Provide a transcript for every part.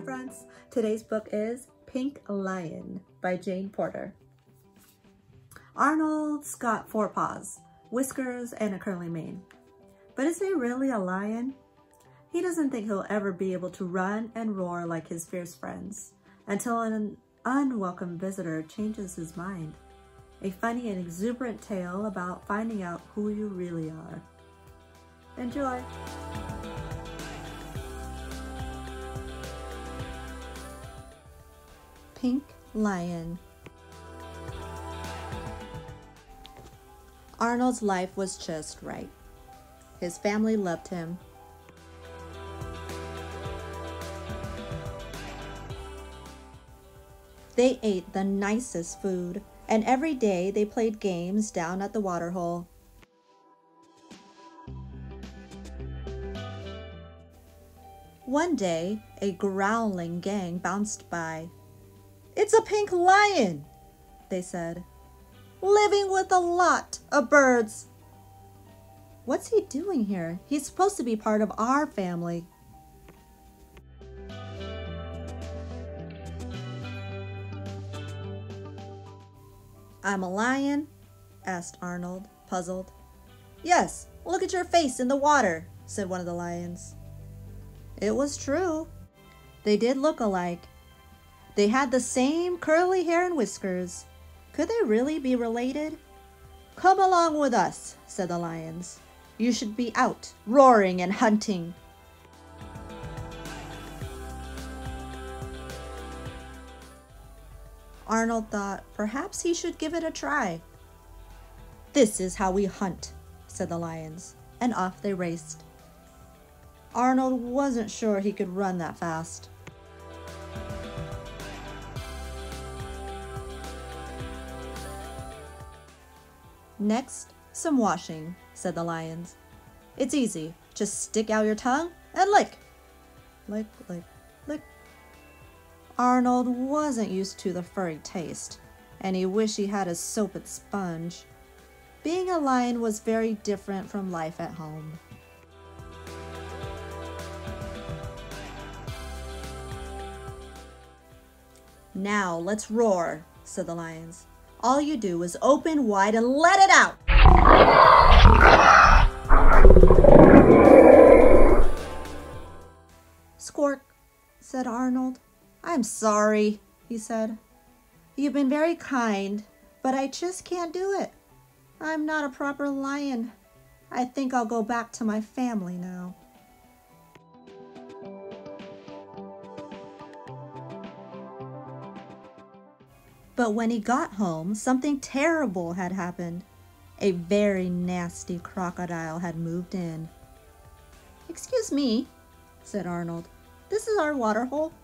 Hi friends, today's book is Pink Lion by Jane Porter. Arnold's got four paws, whiskers, and a curly mane. But is he really a lion? He doesn't think he'll ever be able to run and roar like his fierce friends until an unwelcome visitor changes his mind. A funny and exuberant tale about finding out who you really are. Enjoy! Pink Lion Arnold's life was just right. His family loved him. They ate the nicest food, and every day they played games down at the waterhole. One day, a growling gang bounced by. It's a pink lion, they said, living with a lot of birds. What's he doing here? He's supposed to be part of our family. I'm a lion? asked Arnold, puzzled. Yes, look at your face in the water, said one of the lions. It was true. They did look alike. They had the same curly hair and whiskers. Could they really be related? Come along with us, said the lions. You should be out, roaring and hunting. Arnold thought perhaps he should give it a try. This is how we hunt, said the lions, and off they raced. Arnold wasn't sure he could run that fast. Next, some washing, said the lions. It's easy. Just stick out your tongue and lick. Lick, lick, lick. Arnold wasn't used to the furry taste, and he wished he had a soap and sponge. Being a lion was very different from life at home. Now let's roar, said the lions. All you do is open wide and let it out. Squawk, said Arnold. I'm sorry, he said. You've been very kind, but I just can't do it. I'm not a proper lion. I think I'll go back to my family now. But when he got home, something terrible had happened. A very nasty crocodile had moved in. Excuse me, said Arnold. This is our waterhole.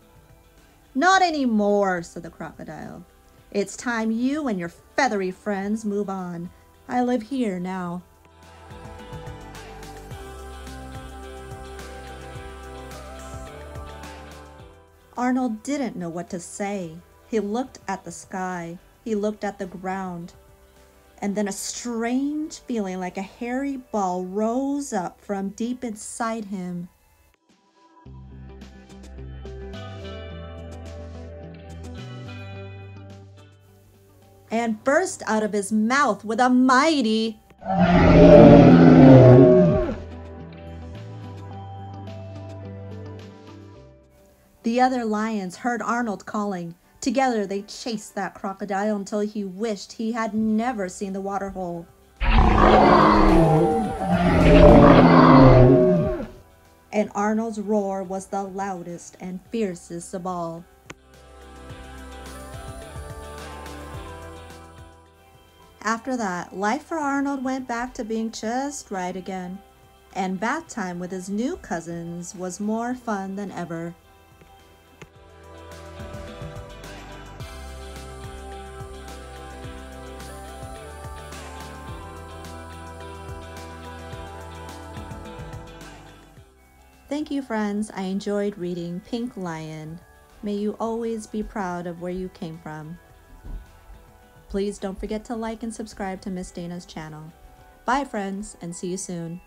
Not anymore, said the crocodile. It's time you and your feathery friends move on. I live here now. Arnold didn't know what to say. He looked at the sky. He looked at the ground. And then a strange feeling like a hairy ball rose up from deep inside him. And burst out of his mouth with a mighty The other lions heard Arnold calling. Together they chased that crocodile until he wished he had never seen the waterhole. And Arnold's roar was the loudest and fiercest of all. After that, life for Arnold went back to being just right again, and bath time with his new cousins was more fun than ever. Thank you, friends. I enjoyed reading Pink Lion. May you always be proud of where you came from. Please don't forget to like and subscribe to Miss Dana's channel. Bye, friends, and see you soon.